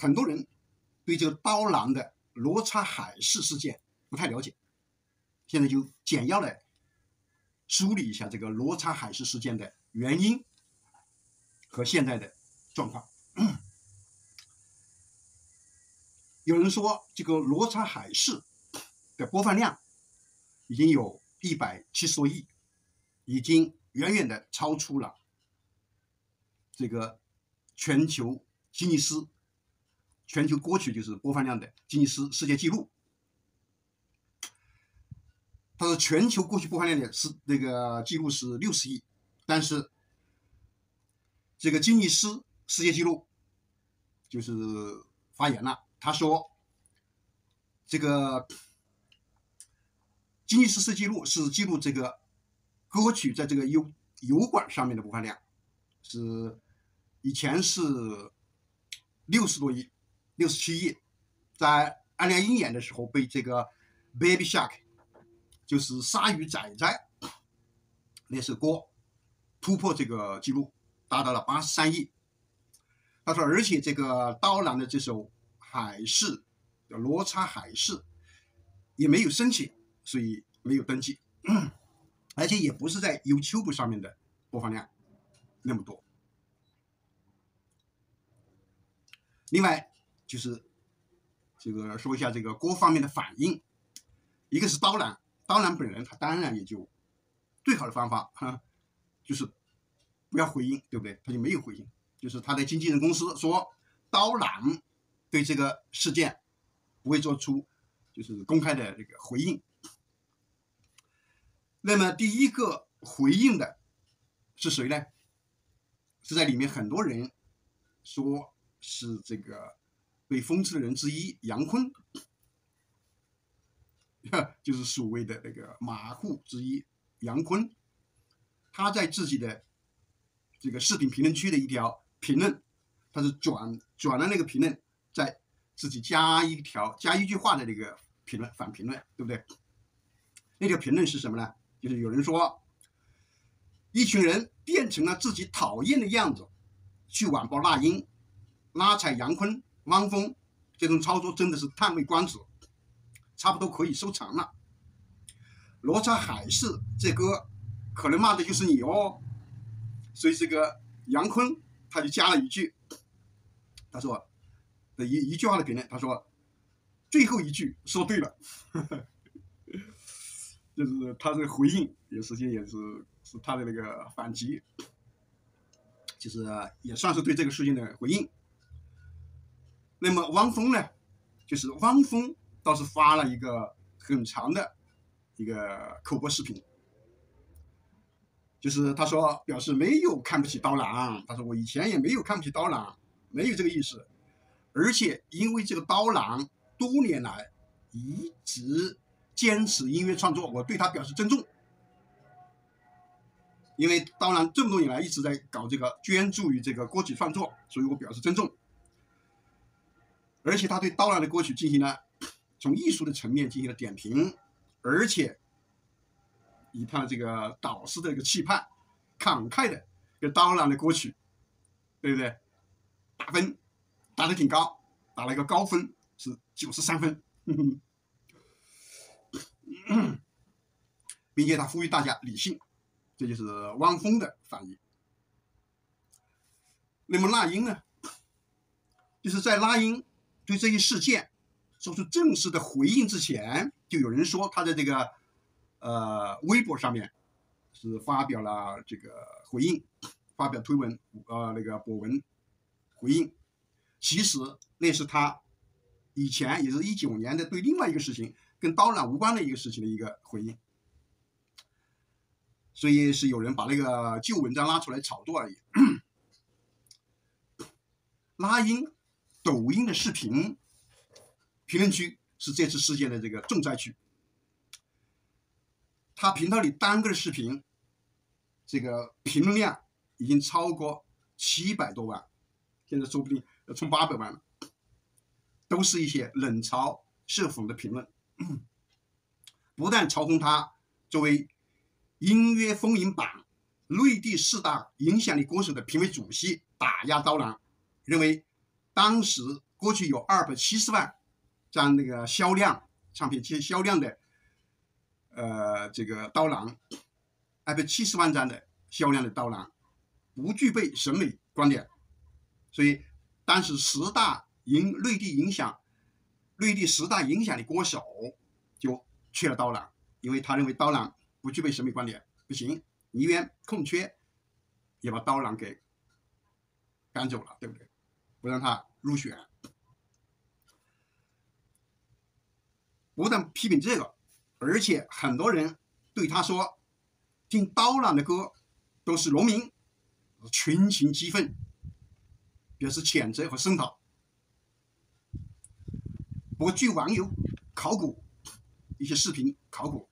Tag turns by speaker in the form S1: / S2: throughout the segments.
S1: 很多人对这个刀郎的罗刹海市事件不太了解，现在就简要的梳理一下这个罗刹海市事件的原因和现在的状况。有人说，这个罗刹海市的播放量已经有一百七十多亿，已经远远的超出了这个全球吉尼斯全球歌曲就是播放量的吉尼斯世界纪录。他说，全球歌曲播放量的是那个记录是六十亿，但是这个吉尼斯世界纪录就是发言了。他说：“这个吉尼斯世界纪录是记录这个歌曲在这个油油管上面的播放量，是以前是六十多亿，六十七亿，在二零一一年的时候被这个 Baby Shark，就是鲨鱼仔仔那首歌突破这个记录，达到了八十三亿。他说，而且这个刀郎的这首。”海事，叫罗刹海事，也没有申请，所以没有登记，而且也不是在 YouTube 上面的播放量那么多。另外就是这个说一下这个各方面的反应，一个是刀郎，刀郎本人他当然也就最好的方法哈，就是不要回应，对不对？他就没有回应，就是他的经纪人公司说刀郎。对这个事件不会做出就是公开的这个回应。那么第一个回应的是谁呢？是在里面很多人说是这个被封刺的人之一杨坤，就是所谓的那个马户之一杨坤，他在自己的这个视频评论区的一条评论，他是转转了那个评论。在自己加一条加一句话的那个评论反评论，对不对？那条评论是什么呢？就是有人说，一群人变成了自己讨厌的样子，去网暴那英、拉踩杨坤、汪峰，这种操作真的是叹为观止，差不多可以收场了。罗刹海市这歌，可能骂的就是你哦。所以这个杨坤他就加了一句，他说。的一一句话的评论，他说：“最后一句说对了，就是他这个回应，也实际也是是他的那个反击，就是也算是对这个事情的回应。那么汪峰呢，就是汪峰倒是发了一个很长的一个口播视频，就是他说表示没有看不起刀郎，他说我以前也没有看不起刀郎，没有这个意思。”而且，因为这个刀郎多年来一直坚持音乐创作，我对他表示尊重。因为刀郎这么多年来一直在搞这个捐助于这个歌曲创作，所以我表示尊重。而且他对刀郎的歌曲进行了从艺术的层面进行了点评，而且以他这个导师的一个期盼，慷慨的给刀郎的歌曲，对不对？打分。打的挺高，打了一个高分，是九十三分，并且他呼吁大家理性，这就是汪峰的反应。那么那英呢？就是在那英对这一事件做出正式的回应之前，就有人说他在这个呃微博上面是发表了这个回应，发表推文呃那个博文回应。其实那是他以前也是一九年的对另外一个事情跟刀郎无关的一个事情的一个回应，所以是有人把那个旧文章拉出来炒作而已。拉音抖音的视频评论区是这次事件的这个重灾区，他频道里单个的视频这个评论量已经超过七百多万，现在说不定。要冲八百万了，都是一些冷嘲热讽的评论，不但嘲讽他作为音乐风云榜内地四大影响力歌手的评委主席打压刀郎，认为当时过去有二百七十万张那个销量唱片销销量的，呃，这个刀郎，二百七十万张的销量的刀郎，不具备审美观点，所以当时十大影内地影响，内地十大影响的歌手就缺了刀郎，因为他认为刀郎不具备审美观点，不行，宁愿空缺，也把刀郎给赶走了，对不对？让他入选。不但批评这个，而且很多人对他说，听刀郎的歌都是农民，群情激愤，表示谴责和声讨。不过，据网友考古一些视频考古，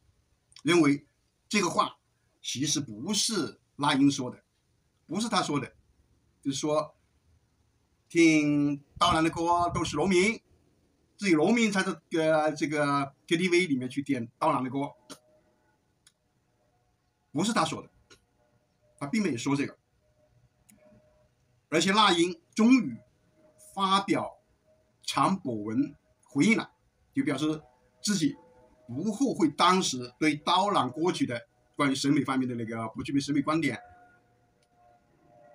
S1: 认为这个话其实不是那英说的，不是他说的，就是说听刀郎的歌都是农民。只有农民才是呃这个 KTV 里面去点刀郎的歌，不是他说的，他并没有说这个。而且那英终于发表长博文回应了，就表示自己不后悔当时对刀郎歌曲的关于审美方面的那个不具备审美观点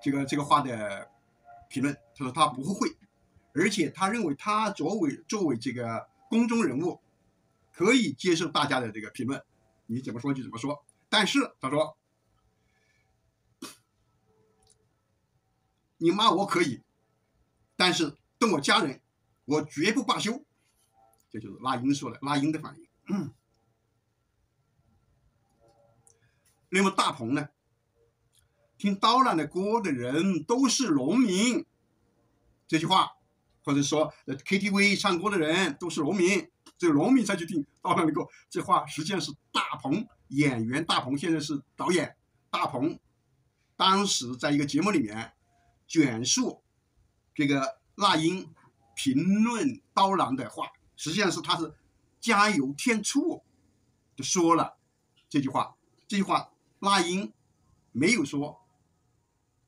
S1: 这个这个话的评论，他说他不后悔。而且他认为他作为作为这个公众人物，可以接受大家的这个评论，你怎么说就怎么说。但是他说，你骂我可以，但是动我家人，我绝不罢休。这就是拉英说的，拉英的反应。那么大鹏呢？听刀郎的歌的人都是农民，这句话。或者说，KTV 唱歌的人都是农民，只有农民才去听刀郎的歌。这话实际上是大鹏演员大鹏现在是导演大鹏，当时在一个节目里面卷述这个那英评论刀郎的话，实际上是他是加油添醋就说了这句话。这句话那英没有说，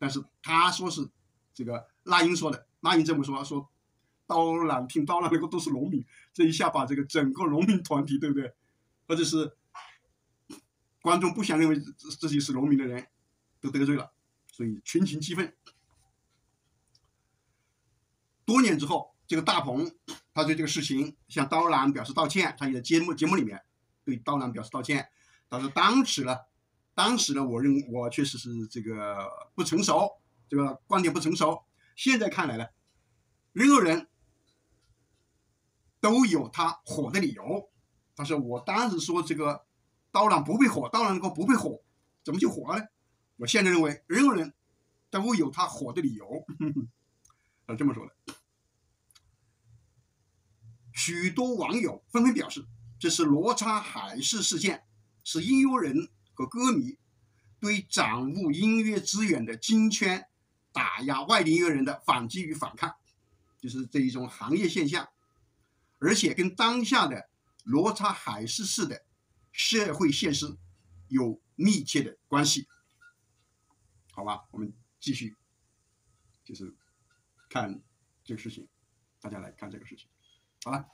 S1: 但是他说是这个那英说的。那英这么说说。刀郎听刀郎那个都是农民，这一下把这个整个农民团体，对不对？或者是观众不想认为自己是农民的人，都得罪了，所以群情激愤。多年之后，这个大鹏他对这个事情向刀郎表示道歉，他也在节目节目里面对刀郎表示道歉。他说当时呢，当时呢，我认我确实是这个不成熟，这个观点不成熟。现在看来呢，任何人。都有他火的理由。他说：“我当时说这个刀郎不会火，刀郎那个不会火，怎么就火了呢？我现在认为，任何人都有他火的理由。”他这么说的。许多网友纷纷表示，这是罗刹海市事件，是音乐人和歌迷对掌握音乐资源的金圈打压外地音乐人的反击与反抗，就是这一种行业现象。而且跟当下的罗刹海市市的社会现实有密切的关系，好吧？我们继续，就是看这个事情，大家来看这个事情，好了。